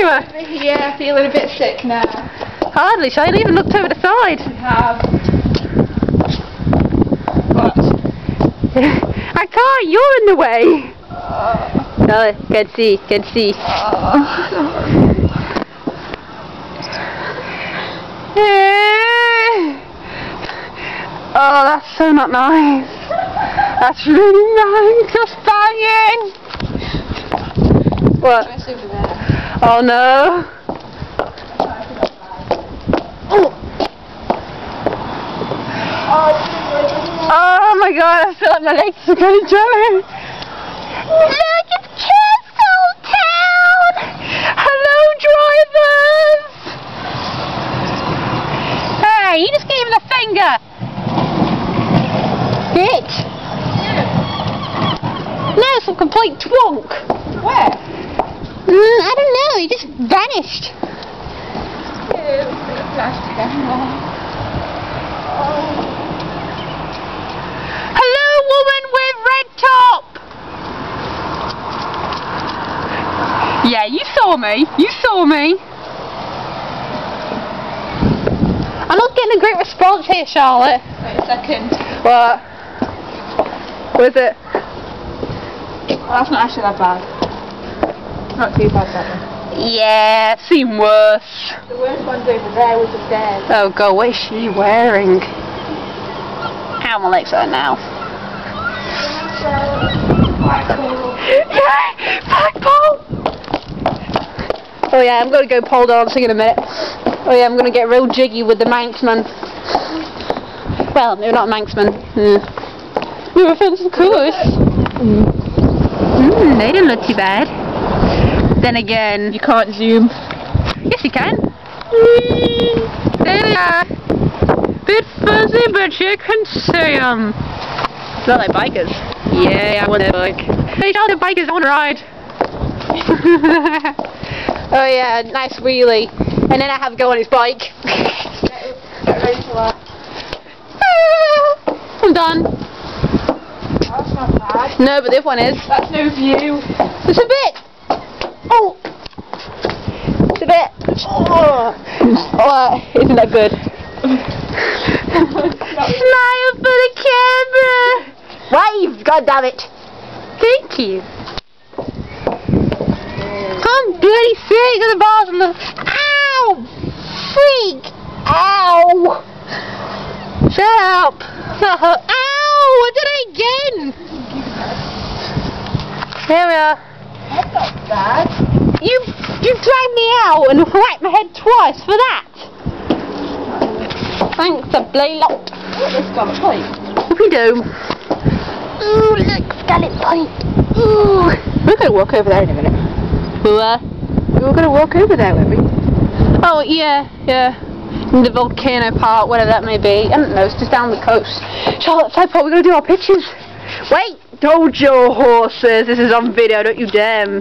Anyway. Yeah, feeling a bit sick now. Hardly. Shane even looked over the side. Have. What? I can't. You're in the way. Uh, Oh, can see. Can see. Oh, that's so not nice. That's really nice. Just banging. What? It's over there. Oh no. Oh. Oh my god, I feel like my legs are going jelly. Look, it's Castle Town! Hello, drivers! Hey, you just gave him the finger! Bitch! No, some complete twonk! Where? Mm, I don't know, he just vanished. Yeah, it's a bit of plastic anymore. Hello, woman with red top! Yeah, you saw me. You saw me. I'm not getting a great response here, Charlotte. Wait a second. What? What is it? Well, that's not actually that bad. Not too bad, that one. Yeah, seen worse. The worst one's over there with the stairs. Oh god, what is she wearing? Ow, my legs hurt now. Yay! Flagpole! Oh yeah, I'm gonna go pole dancing in a minute. Oh yeah, I'm gonna get real jiggy with the Manxman. Well, no, not Manxman. Yeah. No offense, of course. Mm, they didn't look too bad. Then again, You can't zoom. yes you can. There they are. Bit fuzzy, but you can see them. Not like bikers. Yeah, I want a bike. They all the bikers on a ride. oh yeah, nice wheelie. And then I have to go on his bike. Get ready for that. I'm done. That's not bad. No, but this one is. That's no view. It's a bit. Oh. It's a bit. Oh. oh isn't that good? Smile for the camera. Wave, god damn it. Thank you. I'm bloody sick of the balls and the. Ow! Freak! Ow! Shut up! Ow! I did it again! Here we are. That's not bad. You you dragged me out and whacked my head twice for that. Thanks a bloody lot. Look, this got a point. We do. Ooh, look, Scarlett Point. Ooh. We're gonna walk over there in a minute. What? We were gonna walk over there, weren't we? Oh yeah, yeah. In the volcano part, whatever that may be. I don't know, it's just down the coast. Charlotte Flagpole, we're gonna do our pictures. Wait, hold your horses. This is on video, don't you dare.